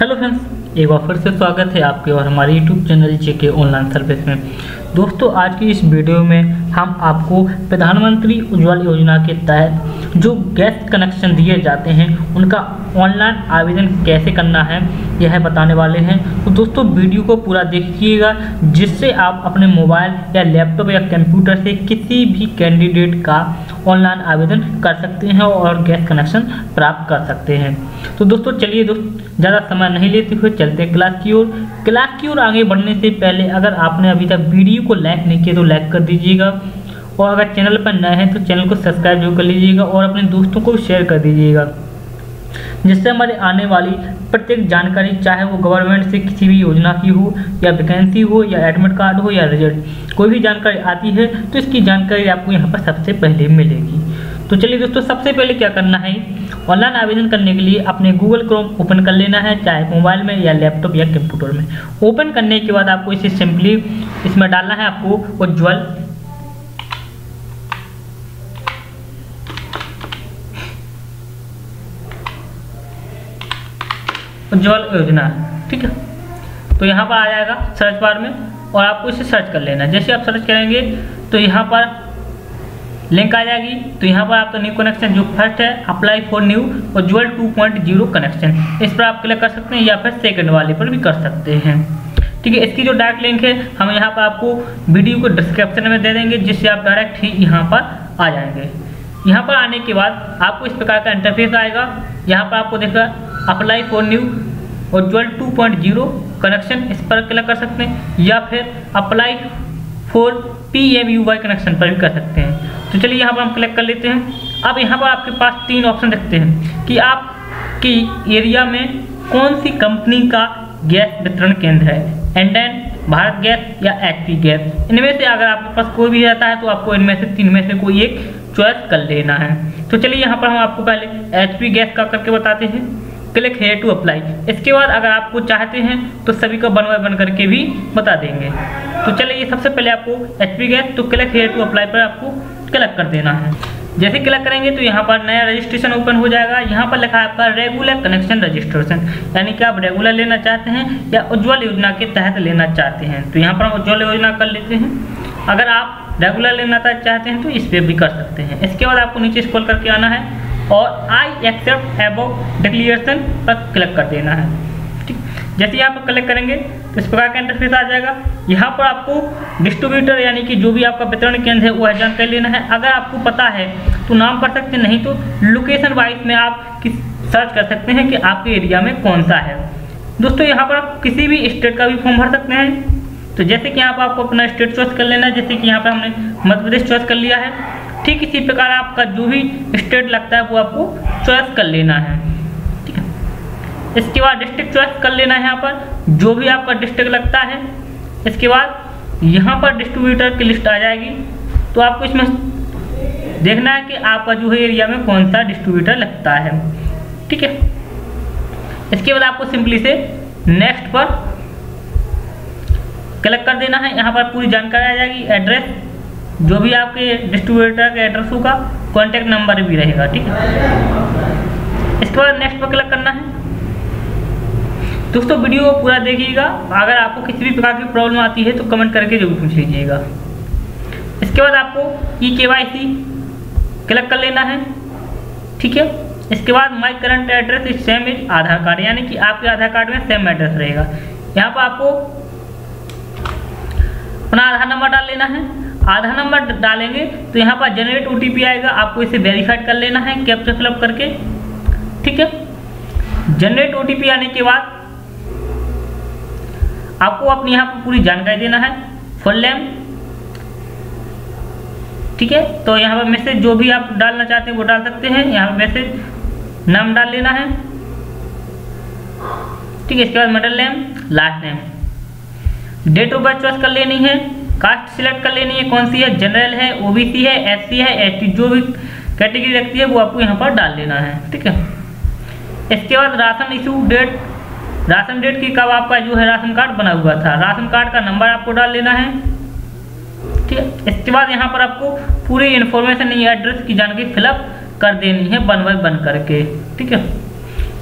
Hello friends, एक बार फिर से स्वागत है आपके और हमारे यूट्यूब चैनल जे के ऑनलाइन सर्विस में। दोस्तों, आज की इस वीडियो में हम आपको प्रधानमंत्री उज्ज्वल योजना के तहत जो गैस कनेक्शन दिए जाते हैं, उनका ऑनलाइन आवेदन कैसे करना है, यह बताने वाले हैं। तो दोस्तों वीडियो को पूरा देखिएगा, जिससे आप अपने मोबाइल या लैपटॉप या कंप्यूटर से किसी भी कैंडिडेट का ऑनलाइन आवेदन कर सकते हैं और गैस कनेक्शन प्राप्त कर सकते हैं। तो दोस्तों, चलिए दोस्त, ज़्यादा समय नहीं लेते हुए चलते हैं क्लास की ओर। क्लास की ओर आगे बढ़ने से पहले अगर आपने अभी तक वीडियो को लाइक नहीं किया तो लाइक कर दीजिएगा और अगर चैनल पर नए हैं तो चैनल को सब्सक्राइब ज़रूर कर लीजिएगा और अपने दोस्तों को शेयर कर दीजिएगा, जिससे हमारे आने वाली प्रत्येक जानकारी, चाहे वो गवर्नमेंट से किसी भी योजना की हो, या वैकेंसी हो, या एडमिट कार्ड हो, या रिज़ल्ट कोई भी जानकारी आती है तो इसकी जानकारी आपको यहाँ पर सबसे पहले मिलेगी। तो चलिए दोस्तों, सबसे पहले क्या करना है? ऑनलाइन आवेदन करने के लिए अपने गूगल क्रोम ओपन कर लेना है, चाहे मोबाइल में या लैपटॉप या कंप्यूटर में। ओपन करने के बाद आपको इसे सिंपली इसमें डालना है आपको उज्ज्वल उज्ज्वल योजना ठीक है? तो यहाँ पर आ जाएगा सर्च बार में और आपको इसे सर्च कर लेना। जैसे आप सर्च करेंगे तो यहाँ पर लिंक आ जाएगी। तो यहाँ पर आपका न्यू कनेक्शन जो फ़र्स्ट है apply for new Ujjwal 2.0 connection इस पर आप क्लिक कर सकते हैं या फिर सेकंड वाले पर भी कर सकते हैं। ठीक है, इसकी जो डायरेक्ट लिंक है, हम यहाँ पर आपको वीडियो को डिस्क्रिप्शन में दे देंगे, जिससे आप डायरेक्ट ही यहाँ पर आ जाएँगे। यहाँ पर आने के बाद आपको इस प्रकार का इंटरफेस आएगा। यहाँ पर आपको देखा apply for new Ujjwal 2.0 connection इस पर क्लिक कर सकते हैं, या फिर apply for P M U Y connection पर भी कर सकते हैं। तो चलिए यहाँ पर हम क्लिक कर लेते हैं। अब यहाँ पर आपके पास तीन ऑप्शन दिखते हैं कि आपकी एरिया में कौन सी कंपनी का गैस वितरण केंद्र है। एंडेन भारत गैस या एच गैस इनमें से अगर आपके पास कोई भी रहता है तो आपको इनमें से, तीन में से कोई एक चॉइस कर लेना है। तो चलिए यहाँ पर हम आपको पहले एच पी गैस का करके बताते हैं। क्लिक हेयर टू अप्लाई इसके बाद अगर आपको चाहते हैं तो सभी को बाय वन करके भी बता देंगे। तो चलिए सबसे पहले आपको एच पी गैस तो क्लिक हेयर टू अप्लाई पर आपको क्लिक कर देना है। जैसे क्लिक करेंगे तो यहाँ पर नया रजिस्ट्रेशन ओपन हो जाएगा। यहाँ पर लिखा है आपका रेगुलर कनेक्शन रजिस्ट्रेशन यानी कि आप रेगुलर लेना चाहते हैं या उज्ज्वल योजना के तहत लेना चाहते हैं। तो यहाँ पर हम उज्ज्वल योजना कर लेते हैं। अगर आप रेगुलर लेना चाहते हैं तो इस पर भी कर सकते हैं। इसके बाद आपको नीचे स्क्रॉल करके आना है और आई एक्सेप्ट एबव डिक्लेरेशन पर क्लिक कर देना है। ठीक? जैसे यहाँ पर क्लिक करेंगे तो इस प्रकार का इंटरफेस आ जाएगा। यहाँ पर आपको डिस्ट्रीब्यूटर यानी कि जो भी आपका वितरण केंद्र है, वो वह कर लेना है। अगर आपको पता है तो नाम पढ़ सकते हैं, नहीं तो लोकेशन वाइज में आप किस सर्च कर सकते हैं कि आपके एरिया में कौन सा है। दोस्तों, यहाँ पर आप किसी भी स्टेट का भी फॉर्म भर सकते हैं। तो जैसे कि यहाँ पर आपको अपना स्टेट चॉइस कर लेना है, जैसे कि यहाँ पर हमने मध्य प्रदेश चॉइस कर लिया है। ठीक इसी प्रकार आपका जो भी स्टेट लगता है, वो आपको चॉइस कर लेना है। ठीक है? इसके बाद डिस्ट्रिक्ट चॉइस कर लेना है यहाँ पर, जो भी आपका डिस्ट्रिक्ट लगता है। इसके बाद यहाँ पर डिस्ट्रीब्यूटर की लिस्ट आ जाएगी। तो आपको इसमें देखना है कि आपका जो है एरिया में कौन सा डिस्ट्रीब्यूटर लगता है। ठीक है? इसके बाद आपको सिंपली से नेक्स्ट पर क्लिक कर देना है। यहाँ पर पूरी जानकारी आ जाएगी। एड्रेस जो भी आपके डिस्ट्रीब्यूटर का एड्रेस होगा कॉन्टैक्ट नंबर भी रहेगा, ठीक है? इसके बाद नेक्स्ट पर क्लिक करना है। दोस्तों वीडियो को पूरा देखिएगा। अगर आपको किसी भी प्रकार की प्रॉब्लम आती है तो कमेंट करके ज़रूर पूछ लीजिएगा। इसके बाद आपको ई के वाई सी क्लिक कर लेना है, ठीक है? इसके बाद my current address is same is Aadhaar card, यानी कि आपके आधार कार्ड में सेम एड्रेस रहेगा। यहाँ पर आपको अपना आधार नंबर डाल लेना है। आधार नंबर डालेंगे तो यहाँ पर जनरेट ओटीपी आएगा। आपको इसे वेरीफाइड कर लेना है कैप्चर फिलअप करके। ठीक है? जनरेट ओटीपी आने के बाद आपको अपनी यहाँ पर पूरी जानकारी देना है फुल नेम ठीक है? तो यहाँ पर मैसेज जो भी आप डालना चाहते हैं वो डाल सकते हैं। यहाँ पर मैसेज नाम डाल लेना है। ठीक है, इसके बाद middle name last name date of birth choice कर लेनी है। कास्ट सिलेक्ट कर लेनी है। कौन सी है? जनरल है ओबीसी है एससी है एसटी जो भी कैटेगरी रखती है, वो आपको यहाँ पर डाल लेना है। ठीक है? इसके बाद ration issue date ration date की कब आपका जो है राशन कार्ड बना हुआ था। राशन कार्ड का नंबर आपको डाल लेना है। ठीक है? इसके बाद यहाँ पर आपको पूरी इन्फॉर्मेशन या एड्रेस की जानकारी फिलअप कर देनी है वन बाई वन करके। ठीक है?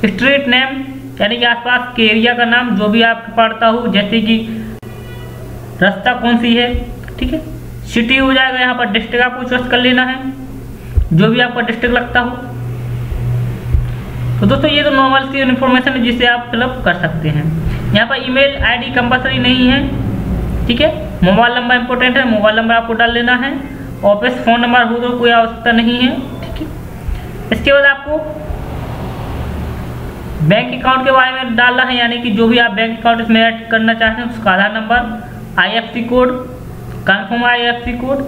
स्ट्रीट नेम यानी कि आसपास के एरिया का नाम जो भी आप पढ़ता हो, जैसे कि रास्ता कौन सी है? ठीक है? सिटी हो जाएगा यहाँ पर डिस्ट्रिक्ट आपको चॉइस कर लेना है। जो भी आपका डिस्ट्रिक्ट लगता हो। तो दोस्तों, ये तो नॉर्मल सी इन्फॉर्मेशन है जिसे आप फिलअप कर सकते हैं। यहाँ पर ईमेल आईडी कंपलसरी नहीं है। ठीक है? मोबाइल नंबर इंपॉर्टेंट है। मोबाइल नंबर आपको डाल लेना है। ऑफ़िस फ़ोन नंबर हो तो कोई आवश्यकता नहीं है। ठीक है? इसके बाद आपको बैंक अकाउंट के बारे में डालना है। यानी कि जो भी आप बैंक अकाउंट इसमें ऐड करना चाहते हैं उसका Aadhaar number IFC code confirm IFC code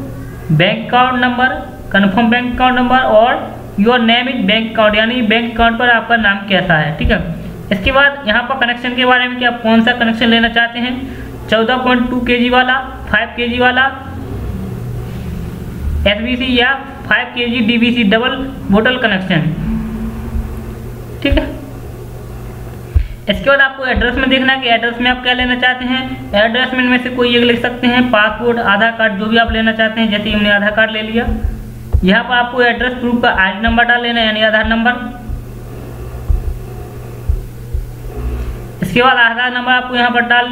bank account number confirm bank account number और your name is bank account यानी बैंक अकाउंट पर आपका नाम कैसा है, ठीक है? इसके बाद यहाँ पर कनेक्शन के बारे में कि आप कौन सा कनेक्शन लेना चाहते हैं? चौदह पॉइंट टू के वाला फाइव के वाला एस या five K G D double bottle connection ठीक है? इसके बाद आपको एड्रेस में देखना है कि एड्रेस में आप क्या लेना चाहते हैं। एड्रेस में इनमें से कोई एक लिख सकते हैं पासपोर्ट आधार कार्ड जो भी आप लेना चाहते हैं, जैसे हमने आधार कार्ड ले लिया। यहाँ पर आपको एड्रेस प्रूफ का आईडी नंबर डाल लेना, यानी आधार नंबर इसके बाद आधार नंबर आपको यहाँ पर डाल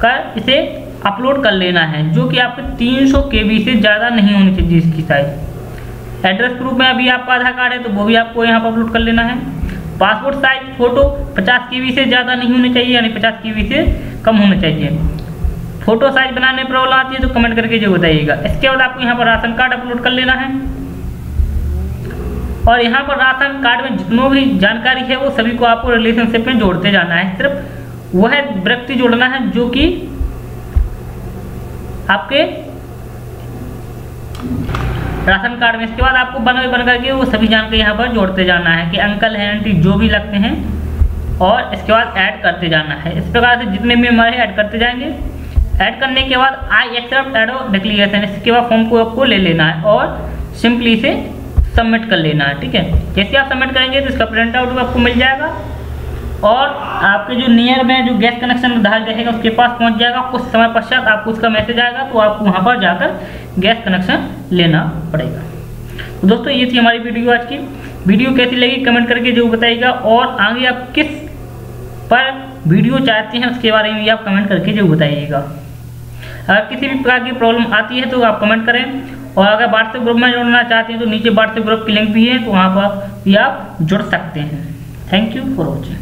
कर इसे अपलोड कर लेना है, जो कि आपके 300 सौ से ज़्यादा नहीं होनी चाहिए इसकी साइज़ एड्रेस प्रूफ में अभी आपका आधार कार्ड है तो वो भी आपको यहाँ पर अपलोड कर लेना है। पासपोर्ट साइज़ फ़ोटो 50 के से ज़्यादा नहीं होनी चाहिए, यानी 50 के से कम होना चाहिए। फ़ोटो साइज़ बनाने में प्रॉब्लम आती है तो कमेंट करके जो बताइएगा। इसके बाद आपको यहाँ पर राशन कार्ड अपलोड कर लेना है। और यहाँ पर राशन कार्ड में जितनों भी जानकारी है, वो सभी को आपको रिलेशनशिप में जोड़ते जाना है। सिर्फ़ वह व्यक्ति जोड़ना है जो कि आपके राशन कार्ड में इसके बाद आपको बन बन करके वो सभी जानकारी यहाँ पर जोड़ते जाना है कि अंकल है, आंटी, जो भी लगते हैं, और इसके बाद ऐड करते जाना है। इस प्रकार से जितने भी हमारे ऐड करते जाएँगे। ऐड करने के बाद आई एक्सेप्ट एडो डिक्लेरेशन इसके बाद फॉर्म को आपको ले लेना है और सिंपली से सबमिट कर लेना है, ठीक है? जैसे आप सबमिट करेंगे तो इसका प्रिंट आउट आपको मिल जाएगा। और आपके जो नियर में जो गैस कनेक्शन उधार रहेगा उसके पास पहुँच जाएगा। कुछ समय पश्चात आपको उसका मैसेज आएगा तो आपको वहाँ पर जाकर गैस कनेक्शन लेना पड़ेगा। तो दोस्तों, ये थी हमारी वीडियो आज की। वीडियो कैसी लगी कमेंट करके जो बताइएगा। और आगे आप किस पर वीडियो चाहते हैं, उसके बारे में भी आप कमेंट करके जो बताइएगा। अगर किसी भी प्रकार की प्रॉब्लम आती है तो आप कमेंट करें। और अगर व्हाट्सएप ग्रुप में जुड़ना चाहते हैं तो नीचे व्हाट्सएप ग्रुप की लिंक भी है तो वहाँ पर भी आप जुड़ सकते हैं। Thank you for watching